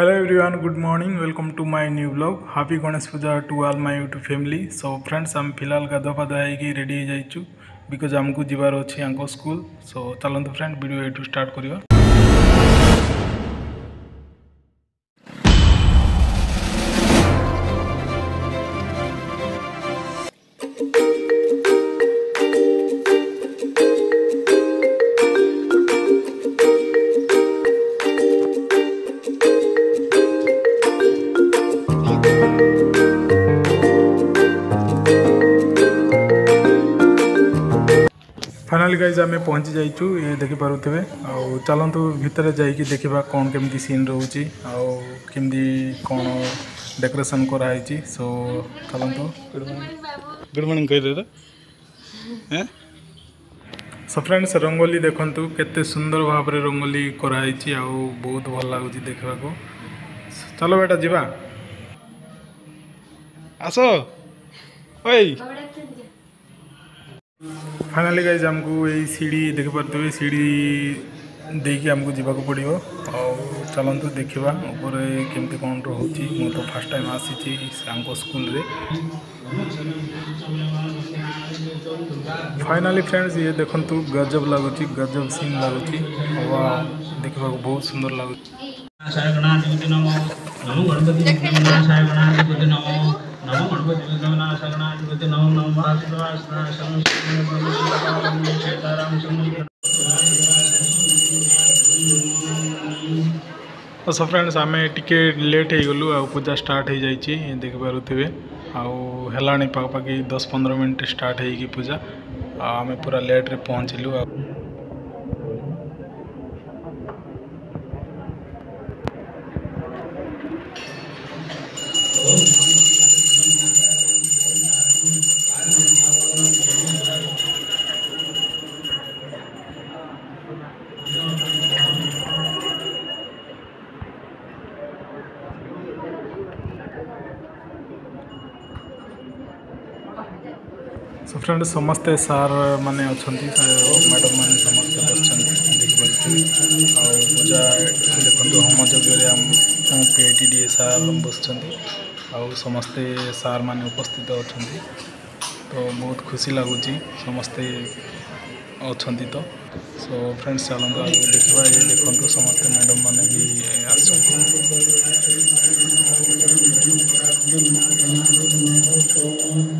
Hello everyone good morning welcome to my new blog happy Ganesh Puja to all my YouTube family so friends ఆమె పిల్లలు గద్దపదాయికి ready ହେଇଯାଇଛୁ because ଆମକୁ ଯିବାର ଅଛି ଆଙ୍କ school so ଚାଲନ୍ତୁ friend video ଏଇଠୁ start କରିବା फाइनाली गाइज आम पहुंची जाइ देखिपे आलतु भितर जा देखा कौन केमी सीन रोच आम कौन डेकोरेसन कराई सो चलो गुड मर्णिंग कह दे सो फ्रेंड्स रंगोली देखु केतर भाव रंगोली कराई बहुत भल लगुच देखा को चलो बेटा जीवा ओ फाइनाली गाइज आमको यही सीढ़ी देखिपे सीढ़ी ଦେଇକି ଆମକୁ ଯିବାକୁ ପଡ଼ିବ ଆଉ ଚାଲନ୍ତୁ ଦେଖିବା ଉପରେ କେମିତି କ'ଣ ରହୁଛି ମୁଁ ତ ଫାର୍ଷ୍ଟ ଟାଇମ୍ ଆସିଛି ସାଙ୍କ ସ୍କୁଲରେ ଫାଇନାଲି ଫ୍ରେଣ୍ଡସ୍ ଇଏ ଦେଖନ୍ତୁ ଗଜବ ଲାଗୁଛି ଗଜବ ସିନ୍ ଲାଗୁଛି ହବା ଦେଖିବାକୁ ବହୁତ ସୁନ୍ଦର ଲାଗୁଛି ସାରଗଣା ଦେବତୀ ନମ ନମ ଗଣପତି ନମ ସାରଗଣା ଦେବତୀ ନମ नमो गणपति नमो नमः सो फ्रेंड्स आम टे लेट हो गलु आजा स्टार्ट देख जाए देखिपे आलाणी दस पंद्रह मिनट स्टार्ट पूजा आम पूरा लेट्रे पहुँचलु आ సో ଫ୍ରେଣ୍ଡ ସମସ୍ତେ ସାର୍ ମାନେ ଅଛନ୍ତି ମ୍ୟାଡ଼ମ୍ ମାନେ ସମସ୍ତେ ବସିଛନ୍ତି ଦେଖିପାରୁଛନ୍ତି ଆଉ ପୂଜା ଦେଖନ୍ତୁ ହୋମ ଯଜ୍ଞରେ ଆମ P I T D A sir ବସିଛନ୍ତି ଆଉ ସମସ୍ତେ ସାର୍ ମାନେ ଉପସ୍ଥିତ ଅଛନ୍ତି ତ ବହୁତ ଖୁସି ଲାଗୁଛି ସମସ୍ତେ ଅଛନ୍ତି ତ ସୋ ଫ୍ରେଣ୍ଡସ୍ ଚାଲନ୍ତୁ ଆଉ ଦେଖିବା ଇଏ ଦେଖନ୍ତୁ ସମସ୍ତେ ମ୍ୟାଡ଼ମ୍ ମାନେ ବି ଆସୁଛନ୍ତି Thank you.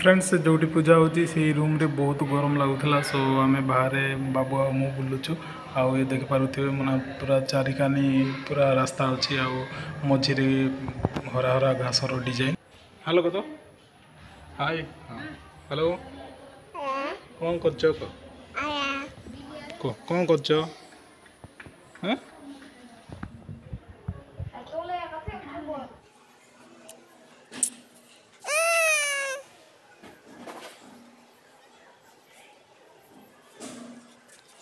ଫ୍ରେଣ୍ଡସ୍ ସେ ଯେଉଁଠି ପୂଜା ହେଉଛି ସେଇ ରୁମ୍ରେ ବହୁତ ଗରମ ଲାଗୁଥିଲା ସୋ ଆମେ ବାହାରେ ବାବୁ ଆଉ ମୁଁ ବୁଲୁଛୁ ଆଉ ଏ ଦେଖିପାରୁଥିବେ ମାନେ ପୁରା ଚାରିକାନି ପୁରା ରାସ୍ତା ଅଛି ଆଉ ମଝିରେ ହରା ହରା ଘାସର ଡିଜାଇନ୍ ହ୍ୟାଲୋ କତ ହାଇ ହ୍ୟାଲୋ କ'ଣ କରୁଛ କୁହ କ'ଣ କରୁଛ ହଁ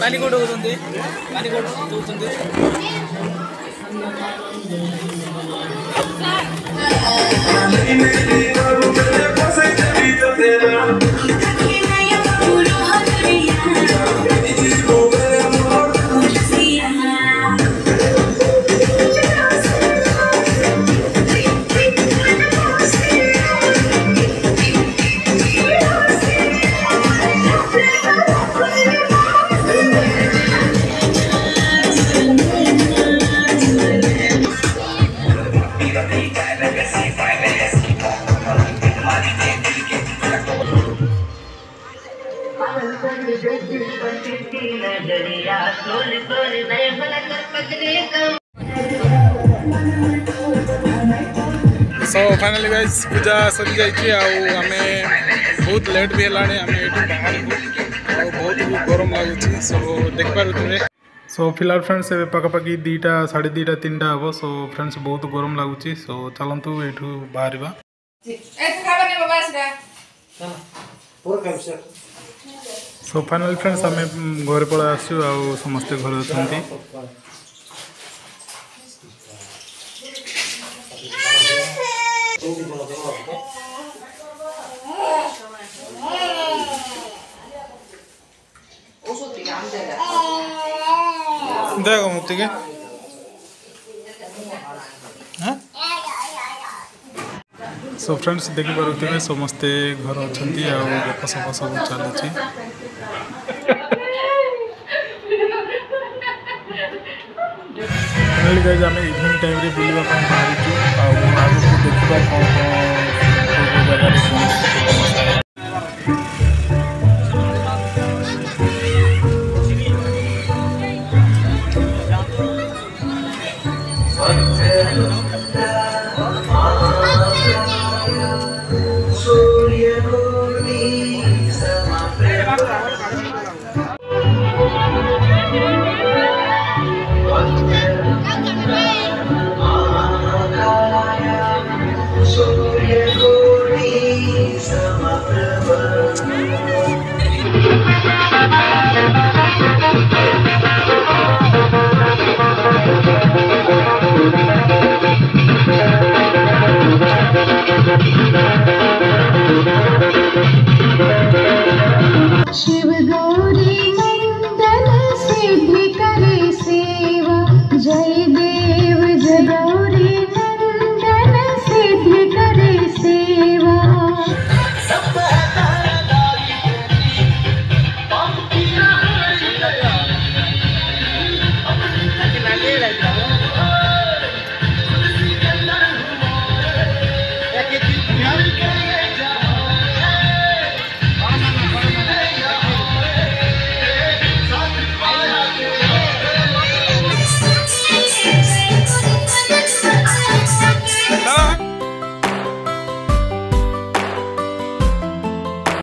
पानीको दोप्नु सो फाइनाली गाइज पूजा सर जाइए बहुत लेट भी है बहुत गरम लगुच सो देखिपे सो फिलहाल फ्रेंड्स एवं पखापाखि दीटा साढ़े दीटा तीन टाइम हम सो फ्रेंड्स बहुत गरम लगुच सो चलतु ये बाहर সো ফাইনাল ফ্রেন্ডস আমি ঘরে পড়ে আসছু আউ সমস্তে ঘরে অনেক দেখ মুক্তিকে হ্যাঁ সো ফ্রেন্ডস দেখিপারে সমস্তে ঘর অনেক আপ সফা সব চালুছি ଫାଇନାଲି ଗାଇଜ୍ ଆମେ ଇଭିନିଂ ଟାଇମ୍ରେ ବୁଲିବା ପାଇଁ ବାହାରିଛୁ ଆଉ ଆଗକୁ ଦେଖିବା କ'ଣ କ'ଣ ଜାଗାରେ